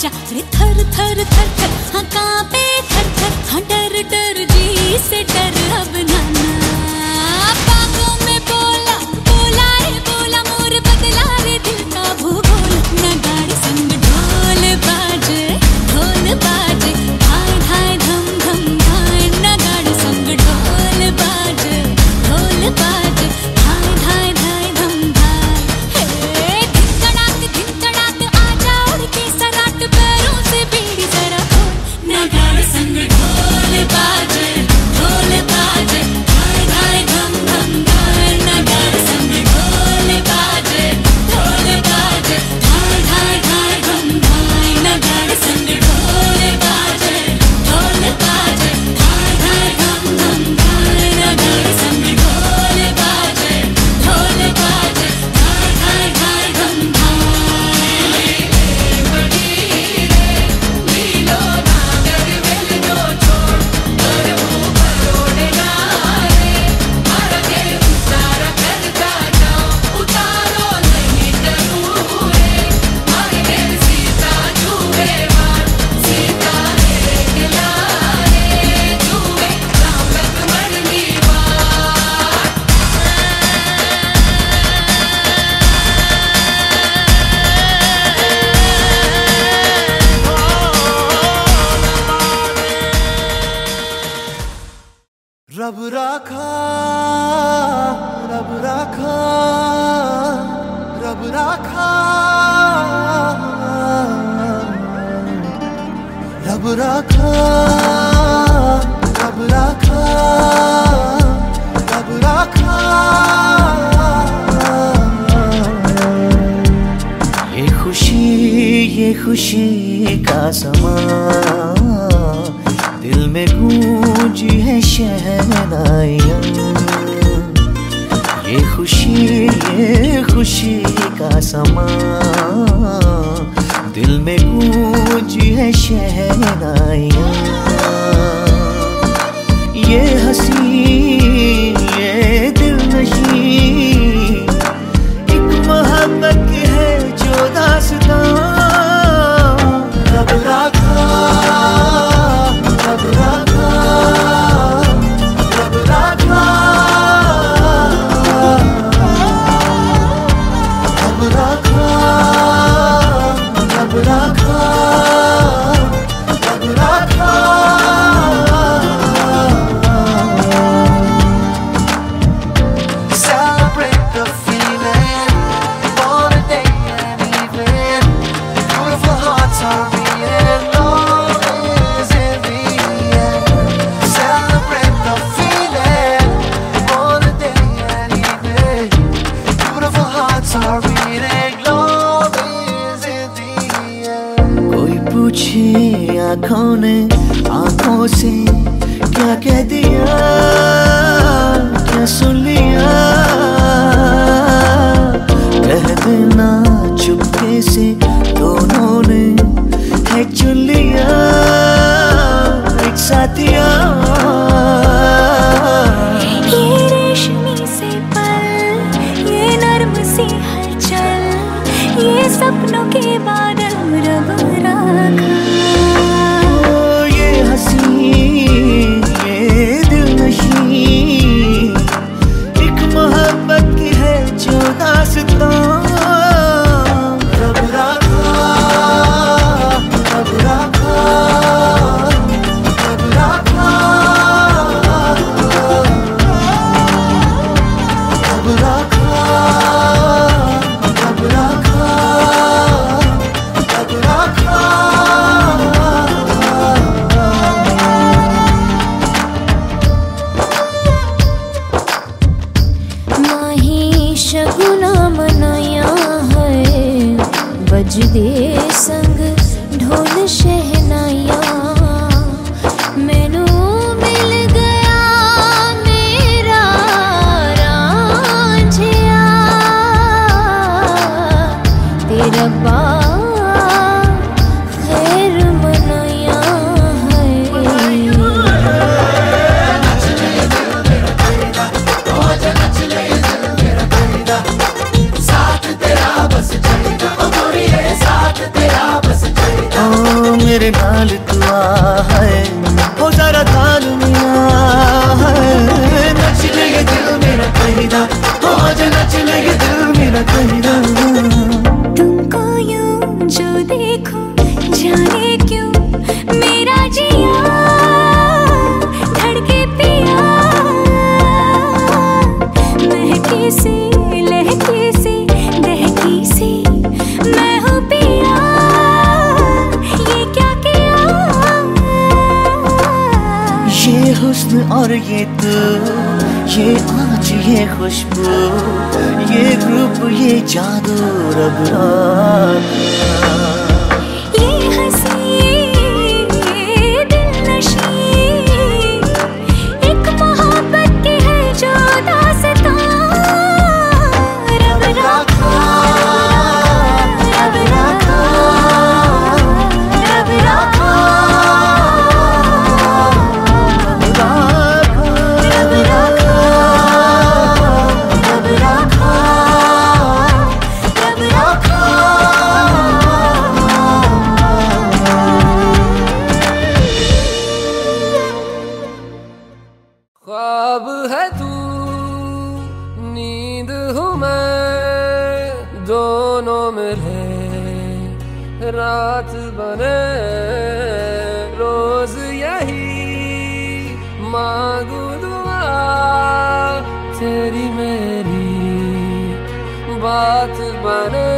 जा रे थर थर रब राखा रब राखा रब राखा। ये खुशी ये खुशी का समा, दिल में गूंजी है शहनाया खुशी ये खुशी का समा। दिल में गूंजी है शहनाइया। ये हसी ये दिल नशी shit. ये तू ये आज ये खुशबू ये ग्रुप ये जादू रब नींद हूँ मैं, दोनों मिले। रात बने, रोज यही। मांगू दुआ, तेरी मेरी। बात बने।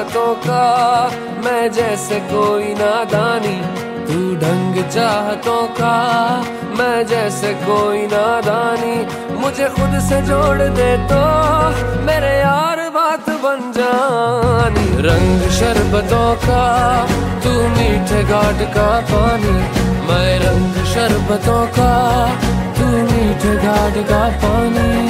चाहतों का मैं जैसे कोई नादानी। तू ढंग चाहतों का मैं जैसे कोई नादानी। मुझे खुद से जोड़ दे तो मेरे यार बात बन जानी। रंग शरबतों का तू मीठे घाट का पानी। मैं रंग शरबतों का तू मीठे घाट का पानी।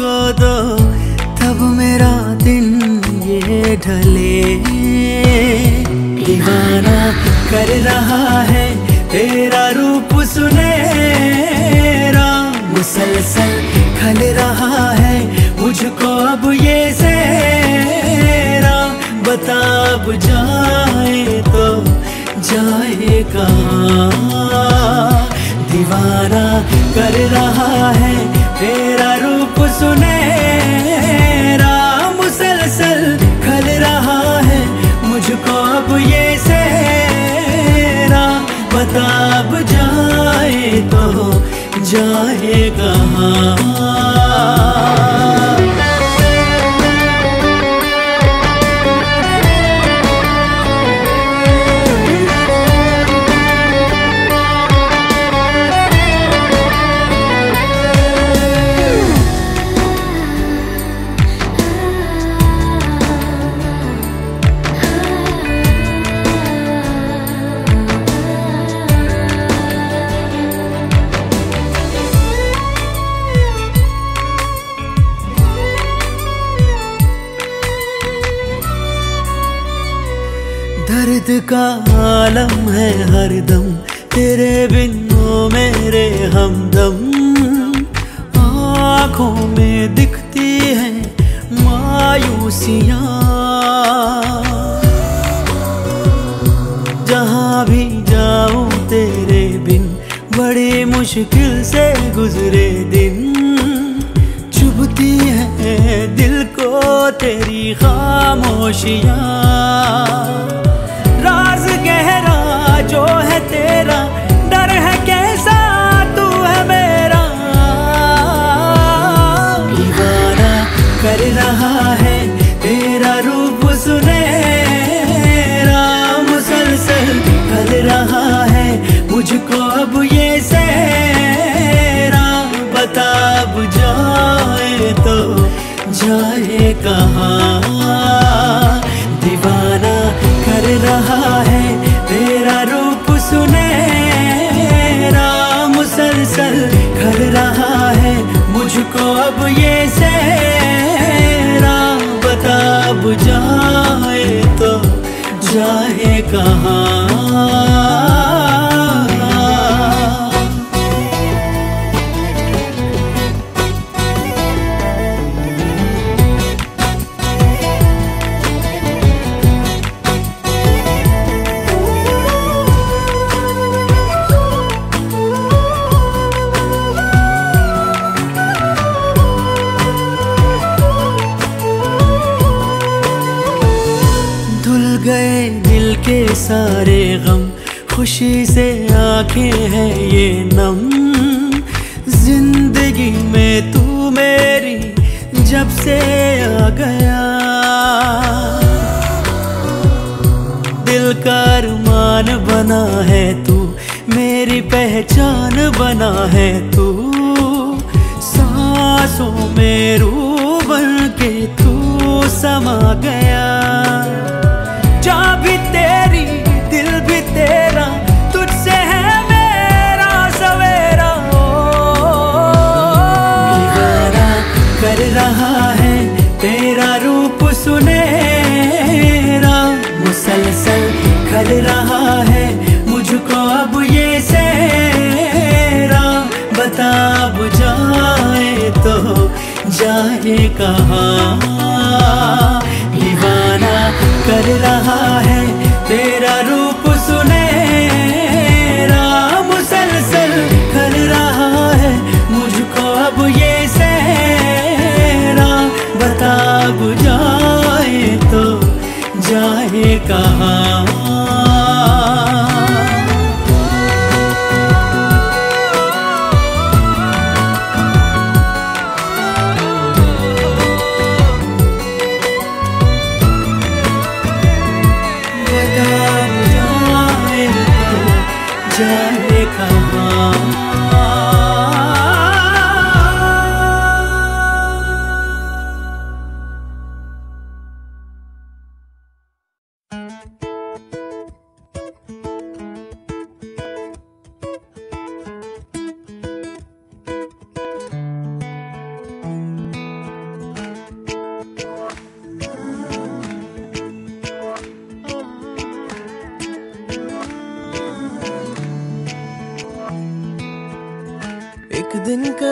तुझको तो तब मेरा दिन ये ढले। दीवाना कर रहा है तेरा रूप सुनेरा मुसलसल खल रहा है मुझको अब ये सेरा। बता अब जाए तो जाए कहाँ दीवाना कर रहा है तेरा रूप सुनेरा आँखों में दिखती है मायूसियाँ। जहाँ भी जाऊँ तेरे बिन, बड़ी मुश्किल से गुजरे दिन। चुभती है दिल को तेरी खामोशियाँ। कहाँ? दीवाना कर रहा है तेरा रूप सुनेरा मुसलसल खल रहा है मुझको अब ये सेरा। बता, अब जाए तो जाए कहाँ? दिल का अरमान बना है तू, मेरी पहचान बना है तू, सांसों में रू बन के तू समा गया। कहाँ, दीवाना कर रहा है तेरा रूप सुने मुसलसल कर रहा है मुझको अब ये सहरा, बता बुझाए तो जाए कहाँ?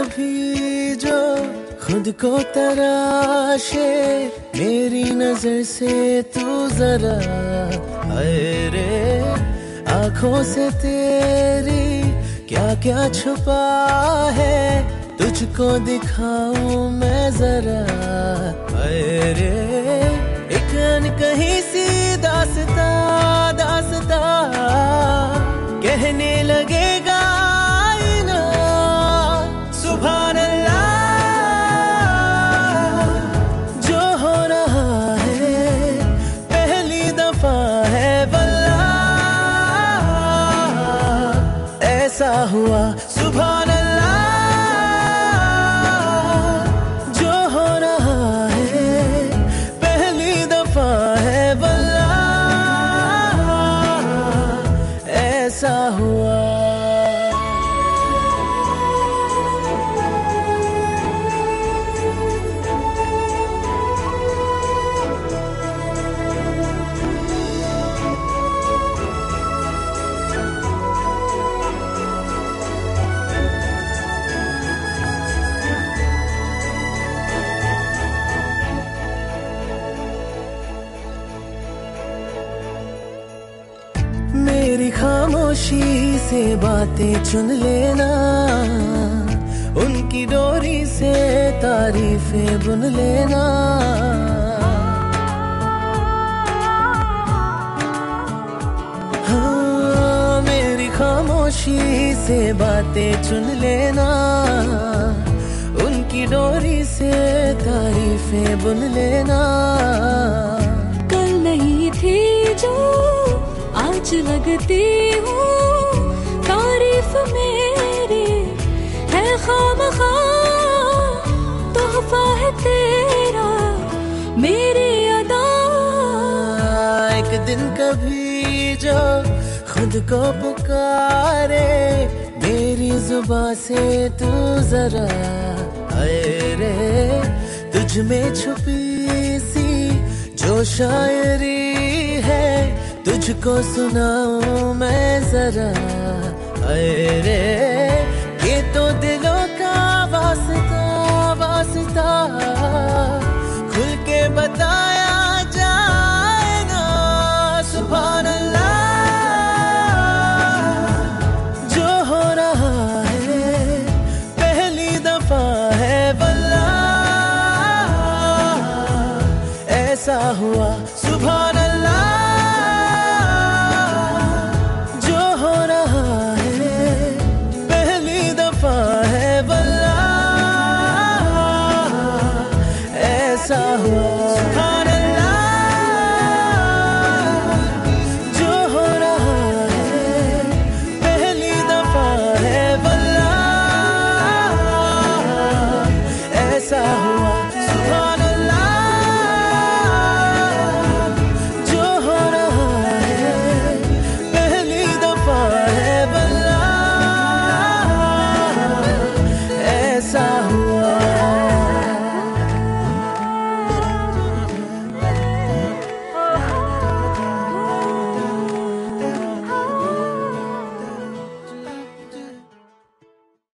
कभी जो खुद को तराशे, मेरी नज़र से तू जरा अरे आँखों से तेरी क्या क्या छुपा है, तुझको दिखाऊँ मैं जरा अरे एक कहीं सी दासता दासता, कहने लगेगा ऐसा बातें चुन लेना, उनकी डोरी से तारीफें बुन लेना। हाँ मेरी खामोशी से बातें चुन लेना, उनकी डोरी से तारीफें बुन लेना। कल नहीं थी जो आज लगती हूँ तारीफ़ मेरी है खाम तोहफा है तेरा, मेरी अदा। एक दिन कभी जो खुद को पुकारे, मेरी जुबा से तू जरा अरे तुझ में छुपी सी जो शायरी है, तुझको सुनाऊं मैं जरा। अरे ये तो दिलों का वास्ता वास्ता। खुल के बताया जाए ना अल्लाह जो हो रहा है, पहली दफ़ा है बल्ला ऐसा हुआ सुभान